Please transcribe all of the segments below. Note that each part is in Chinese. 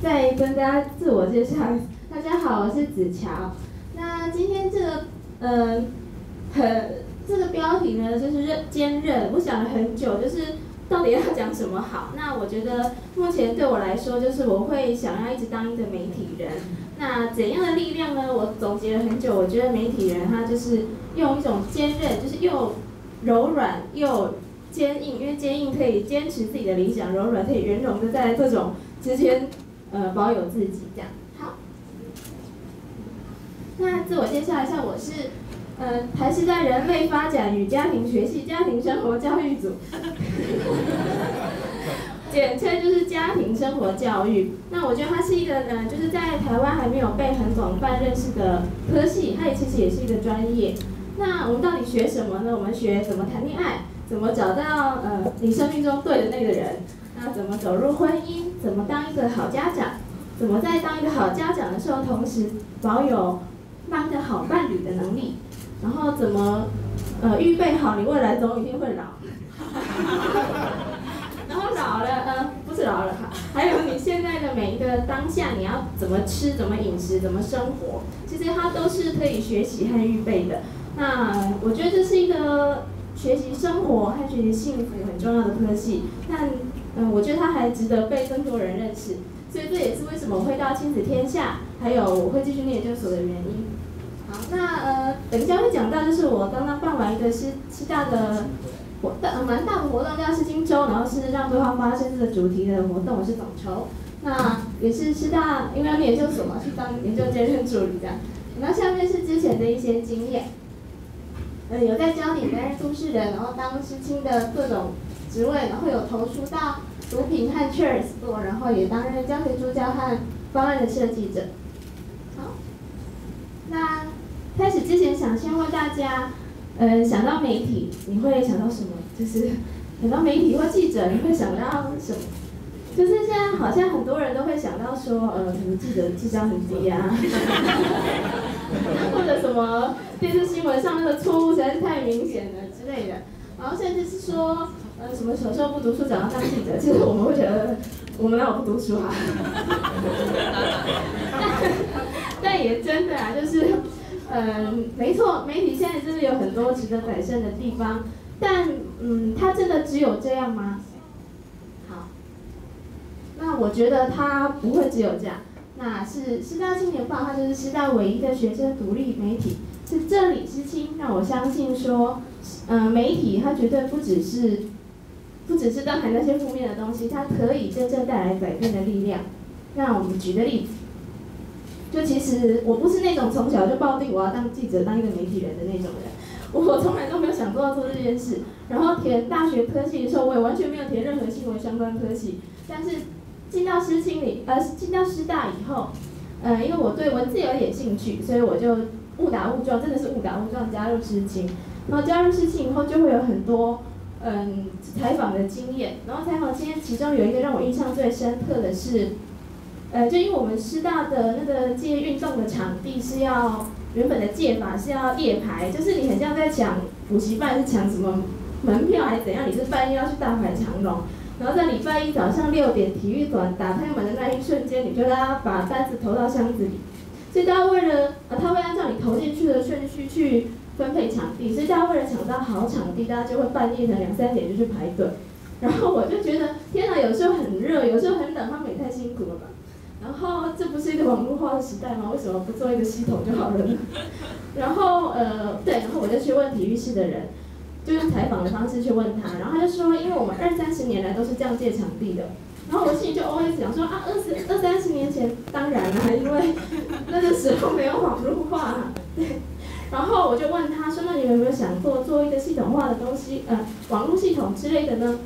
再跟大家自我介绍，大家好，我是子乔。那今天这个，呃，很这个标题呢，就是韧坚韧。我想了很久，就是到底要讲什么好。那我觉得目前对我来说，就是我会想要一直当一个媒体人。那怎样的力量呢？我总结了很久，我觉得媒体人他就是用一种坚韧，就是又柔软又坚硬，因为坚硬可以坚持自己的理想，柔软可以圆融的在这种之间呃保有自己这样。好，那自我介绍一下，我是呃台师大人类发展与家庭学系家庭生活教育组。简称就是家庭生活教育。那我觉得它是一个呢，就是在台湾还没有被很广泛认识的科系，它也其实也是一个专业。那我们到底学什么呢？我们学怎么谈恋爱，怎么找到呃你生命中对的那个人，那怎么走入婚姻，怎么当一个好家长，怎么在当一个好家长的时候，同时保有当一个好伴侣的能力，然后怎么呃预备好你未来总有一天会老。然后老了，呃，不是老了哈，还有你现在的每一个当下，你要怎么吃，怎么饮食，怎么生活，其实它都是可以学习和预备的。那我觉得这是一个学习生活和学习幸福很重要的科系。但，嗯，我觉得它还值得被更多人认识。所以这也是为什么会到亲子天下，还有我会继续念研究所的原因。好，那呃，等一下会讲到，就是我刚刚办完一个师师大的。活大蛮大的活动叫“诗经周”，然后是让对话发生这个主题的活动，我是总筹。那也是师大，因为要念研究所嘛，去当研究兼任助理的。那下面是之前的一些经验，呃，有在焦点担任都市人，然后当知青的各种职位，然后有投书到毒品和 Cheers 做，然后也担任教学助教和方案的设计者。好，那开始之前想先问大家。呃，想到媒体，你会想到什么？就是 想到媒体或记者，你会想到什么？就是现在好像很多人都会想到说，呃，什么记者智商很低啊，或者什么电视新闻上那个错误实在是太明显了之类的。然后甚至是说，呃，什么小时候不读书，长大当记者，其实我们会觉得，我们哪有不读书啊？但也真的啊，就是。嗯，没错，媒体现在真的有很多值得改善的地方，但嗯，它真的只有这样吗？好，那我觉得它不会只有这样。那是师大青年报，它就是师大唯一的学生独立媒体。是这里知青让我相信说，嗯，媒体它绝对不只是，不只是刚才那些负面的东西，它可以真正带来改变的力量。那我们举个例子。就其实我不是那种从小就抱定我要当记者、当一个媒体人的那种人，我从来都没有想过要做这件事。然后填大学科系的时候，我也完全没有填任何新闻相关科系。但是进到师青里，呃，进到师大以后，呃，因为我对文字有点兴趣，所以我就误打误撞，真的是误打误撞加入师青。然后加入师青以后，就会有很多嗯采访的经验。然后采访经验其中有一个让我印象最深刻的是。呃，就因为我们师大的那个借运动的场地是要原本的借法是要夜排，就是你很像在抢补习班，是抢什么门票还是怎样？你是半夜要去大排长龙，然后在礼拜一早上六点体育馆打开门的那一瞬间，你就要把单子投到箱子里。所以大家为了呃，他会按照你投进去的顺序去分配场地，所以大家为了抢到好场地，大家就会半夜的两三点就去排队。然后我就觉得，天哪，有时候很热，有时候很冷，他们也太辛苦了吧。然后这不是一个网络化的时代吗？为什么不做一个系统就好了呢？然后呃，对，然后我就去问体育系的人，就用采访的方式去问他，然后他就说，因为我们二三十年来都是这样借场地的。然后我心里就 always 想说啊，二十二三十年前当然了，因为那个时候没有网络化。对。然后我就问他说，那你有没有想做做一个系统化的东西，呃，网络系统之类的呢？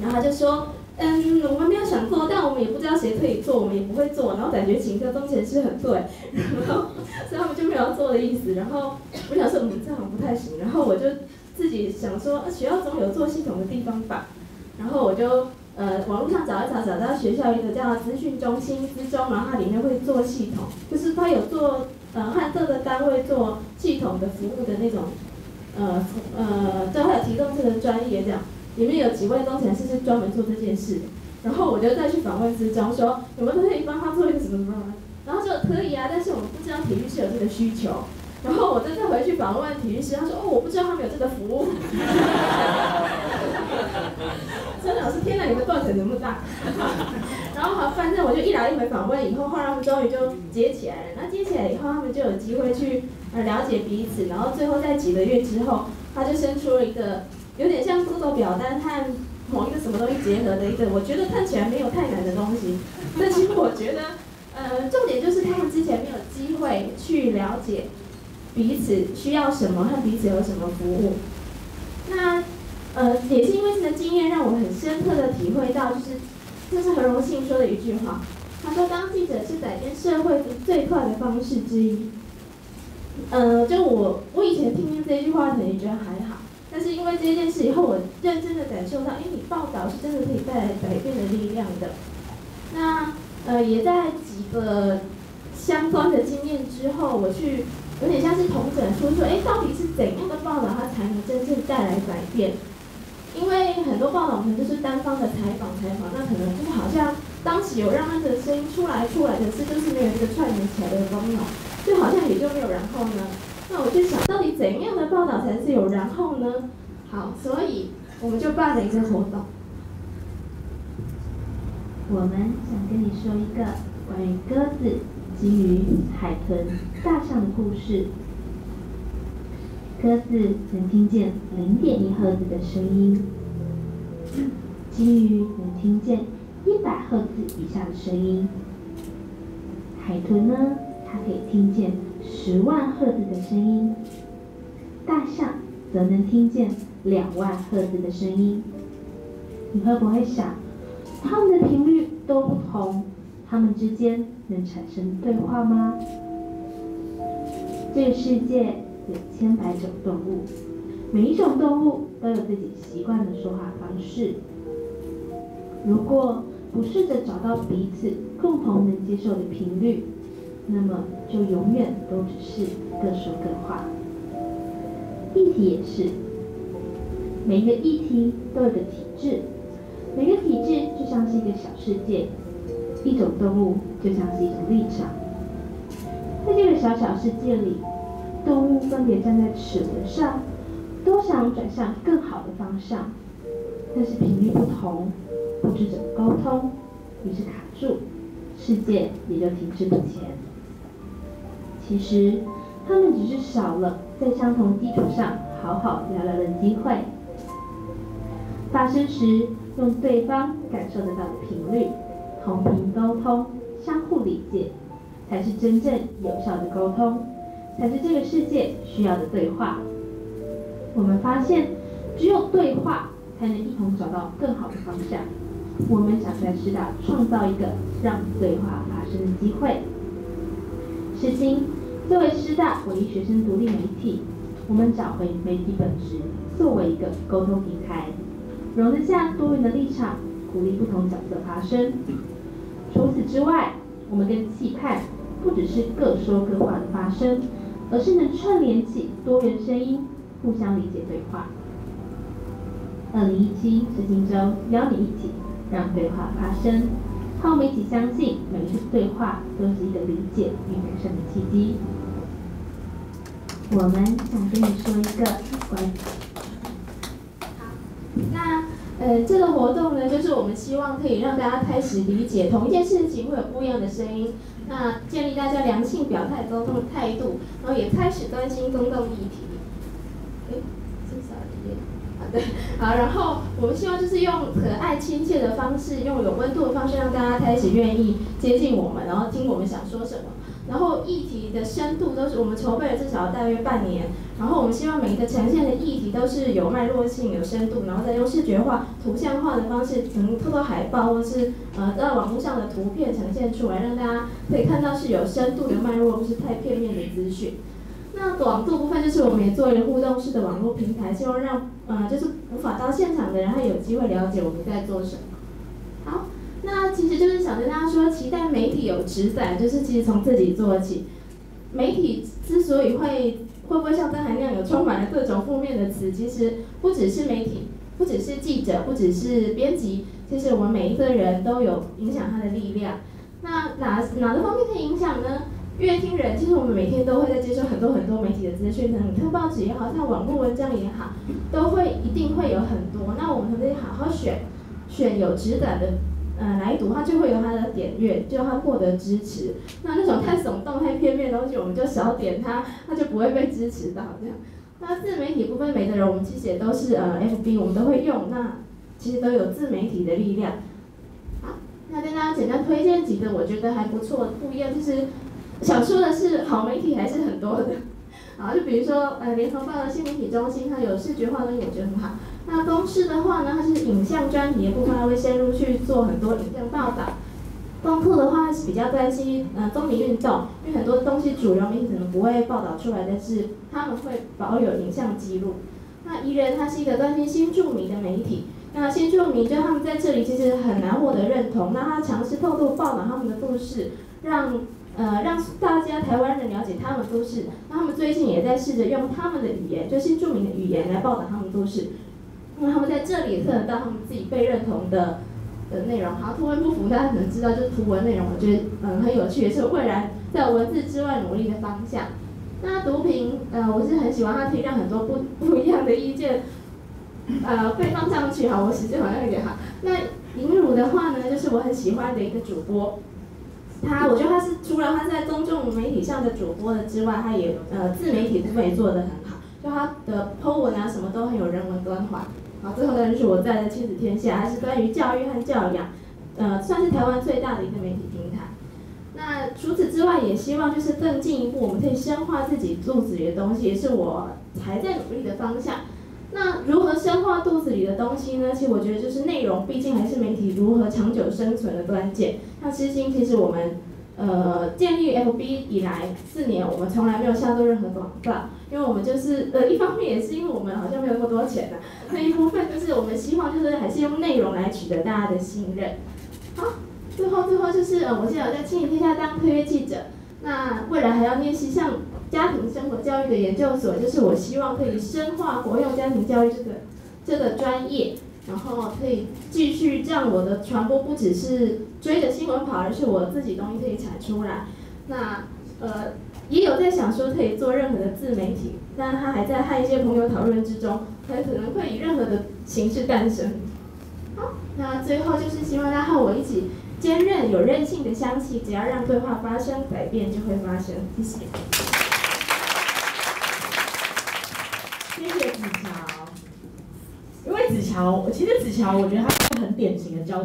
然后他就说。嗯，我们没有想做，但我们也不知道谁可以做，我们也不会做，然后感觉请个中介师很对，然后所以他们就没有做的意思。然后我想说，嗯，这样不太行。然后我就自己想说，学校总有做系统的地方吧。然后我就呃网络上找一找，找到学校一个叫资讯中心之中，然后它里面会做系统，就是它有做呃和各个单位做系统的服务的那种，呃呃，就还有提供这个专业这样。里面有几位工程师是专门做这件事，然后我就再去访问之中说，有没有可以帮他做一个什么什么？然后说可以啊，但是我们不知道体育是有这个需求。然后我就再回去访问体育师，他说哦，我不知道他们有这个服务。真的，老师，天哪，你们断层那么大。然后好，反正我就一来一回访问以后，后来他们终于就接起来了。那接起来以后，他们就有机会去呃了解彼此，然后最后在几个月之后，他就生出了一个有点像速度表单和某一个什么东西结合的一个，我觉得看起来没有太难的东西。但其实我觉得，呃，重点就是他们之前没有机会去了解。彼此需要什么和彼此有什么服务？那呃，也是因为这个经验，让我很深刻的体会到，就是这是何荣幸说的一句话。他说：“当记者是改变社会最快的方式之一。”呃，就我我以前听听这句话，可能也觉得还好，但是因为这件事以后，我认真的感受到，哎，你报道是真的可以带来改变的力量的。那呃，也在几个相关的经验之后，我去。有点像是同整出说，哎，到底是怎样的报道它才能真正带来改变？因为很多报道可能就是单方的采访采访，那可能就是好像当时有让那个声音出来出来，可是就是没有一个串联起来的功能，就好像也就没有然后呢。那我就想到底怎样的报道才是有然后呢？好，所以我们就办了一个活动。我们想跟你说一个关于鸽子。基于海豚、大象的故事，鸽子能听见零点一赫兹的声音，鲸鱼能听见一百赫兹以下的声音，海豚呢，它可以听见十万赫兹的声音，大象则能听见两万赫兹的声音。你会不会想，它们的频率都不同？它们之间能产生对话吗？这个世界有千百种动物，每一种动物都有自己习惯的说话方式。如果不试着找到彼此共同能接受的频率，那么就永远都只是各说各话。议题也是，每一个议题都有个体制，每个体制就像是一个小世界。一种动物就像是一种立场，在这个小小世界里，动物分别站在齿轮上，都想转向更好的方向，但是频率不同，不知怎么沟通，于是卡住，世界也就停滞不前。其实，他们只是少了在相同基础上好好聊聊的机会。发生时，用对方感受得到的频率。同频沟通，相互理解，才是真正有效的沟通，才是这个世界需要的对话。我们发现，只有对话，才能一同找到更好的方向。我们想在师大创造一个让对话发生的机会。师心，作为师大唯一学生独立媒体，我们找回媒体本质，作为一个沟通平台，容得下多元的立场，鼓励不同角色发声。除此之外，我们更期盼不只是各说各话的发生，而是能串联起多元声音，互相理解对话。二零一七是金周，邀你一起让对话发生，和我们一起相信每一次对话都是一个理解与人生的契机。我们想跟你说一个关于……好，那。呃，这个活动呢，就是我们希望可以让大家开始理解同一件事情会有不一样的声音，那建立大家良性表态沟通的态度，然后也开始关心公共议题。对，好，然后我们希望就是用可爱亲切的方式，用有温度的方式，让大家开始愿意接近我们，然后听我们想说什么。然后议题的深度都是我们筹备了至少大约半年，然后我们希望每一个呈现的议题都是有脉络性、有深度，然后再用视觉化、图像化的方式，能透过海报或是呃在网络上的图片呈现出来，让大家可以看到是有深度的脉络，不是太片面的资讯。那广度部分就是我们也做一个互动式的网络平台，希望让呃就是无法到现场的人，他有机会了解我们在做什么。好。那其实就是想跟大家说，期待媒体有直载，就是其实从自己做起。媒体之所以会会不会像刚才那样有充满了各种负面的词，其实不只是媒体不只是记者，不只是编辑，其实我们每一个人都有影响他的力量。那哪哪个方面可以影响呢？阅听人，其实我们每天都会在接受很多很多媒体的资讯，你看报纸也好，像网络文章也好，都会一定会有很多。那我们可以好好选，选有质感的，呃，来读，它就会有它的点阅，就它获得支持。那那种太耸动、太片面的东西，我们就少点它，它就不会被支持到这样。那自媒体部分，每个人我们其实也都是呃，FB 我们都会用，那其实都有自媒体的力量。好，那跟大家简单推荐几个我觉得还不错，不一样就是。想说的是，好媒体还是很多的，啊，就比如说，呃，联合报的新媒体中心，它有视觉化东西，我觉得很好。那公视的话呢，它是影像专题的部分，它会深入去做很多影像报道。东课的话是比较关心，呃，公民运动，因为很多东西主流媒体可能不会报道出来，但是他们会保有影像记录。那宜人它是一个关心新住民的媒体，那新住民就他们在这里其实很难获得认同，那他尝试透过报道他们的故事，让。呃，让大家台湾人了解他们都市。那他们最近也在试着用他们的语言，就新著名的语言来报道他们都市。那他们在这里也看得到他们自己被认同的的内容。好，图文不符，大家可能知道，就是图文内容，我觉得嗯很有趣，也是未来在文字之外努力的方向。那毒品，呃，我是很喜欢它，可以让很多不 不一样的意见，呃，被放上去。好，我时间好像有点好。那 银乳的话呢，就是我很喜欢的一个主播。他，我觉得他是除了他在公众媒体上的主播的之外，他也呃自媒体部分也做得很好，就他的 po 文啊什么都很有人文关怀。好，最后呢就是我在的亲子天下，还是关于教育和教养，呃算是台湾最大的一个媒体平台。那除此之外，也希望就是更进一步，我们可以深化自己肚子里的东西，也是我还在努力的方向。那如何深化肚子里的东西呢？其实我觉得就是内容，毕竟还是媒体如何长久生存的关键。像知心，其实我们呃建立 FB 以来四年，我们从来没有下过任何广告，因为我们就是呃一方面也是因为我们好像没有那么多钱呢，那一部分就是我们希望就是还是用内容来取得大家的信任。好，最后最后就是呃我现在有在青年天下当特约记者，那未来还要练习像。家庭生活教育的研究所，就是我希望可以深化活用家庭教育这个这个专业，然后可以继续让我的传播不只是追着新闻跑，而是我自己东西可以产出来。那呃也有在想说可以做任何的自媒体，但他还在和一些朋友讨论之中，很可能会以任何的形式诞生。好，那最后就是希望大家和我一起坚韧有韧性的相信，只要让对话发生，改变就会发生。谢谢。子乔，其实子乔，我觉得他是很典型的交。